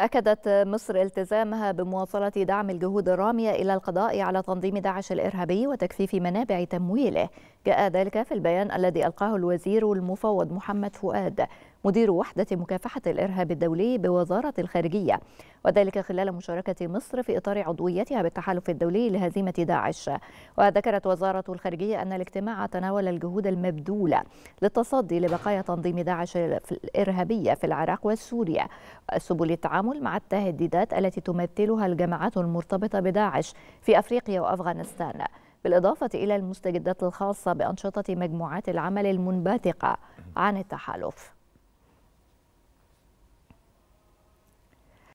أكدت مصر التزامها بمواصلة دعم الجهود الرامية إلى القضاء على تنظيم داعش الإرهابي وتكثيف منابع تمويله. جاء ذلك في البيان الذي ألقاه الوزير المفوض محمد فؤاد مدير وحدة مكافحة الإرهاب الدولي بوزارة الخارجية. وذلك خلال مشاركة مصر في إطار عضويتها بالتحالف الدولي لهزيمة داعش. وذكرت وزارة الخارجية أن الاجتماع تناول الجهود المبذولة للتصدي لبقايا تنظيم داعش الإرهابية في العراق وسوريا سبل التعامل مع التهديدات التي تمثلها الجماعات المرتبطة بداعش في أفريقيا وأفغانستان. بالإضافة إلى المستجدات الخاصة بأنشطة مجموعات العمل المنبثقة عن التحالف.